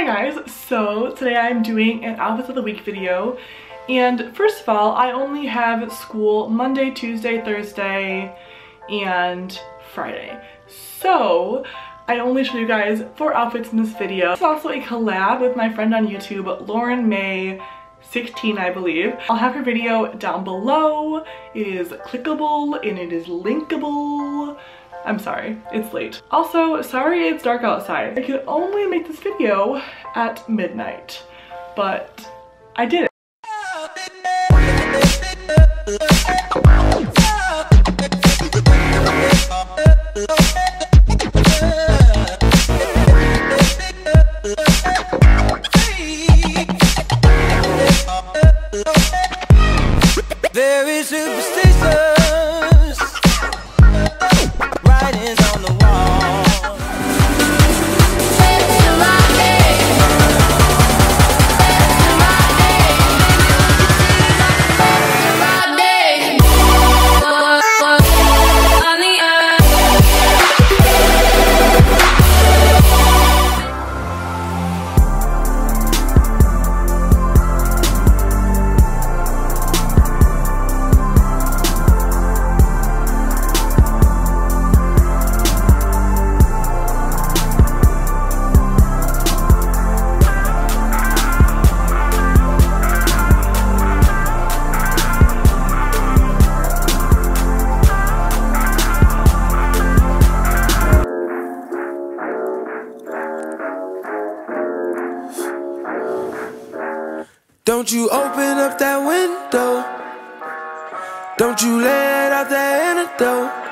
Hi guys, so today I'm doing an outfits of the week video and first of all I only have school Monday, Tuesday, Thursday, and Friday. So I only show you guys four outfits in this video. It's also a collab with my friend on YouTube, Lauren May 16 I believe. I'll have her video down below. It is clickable and it is linkable. I'm sorry, it's late. Also, sorry it's dark outside. I could only make this video at midnight, but I did it. Very superstitious Writings on the Don't you open up that window. Don't you let out that antidote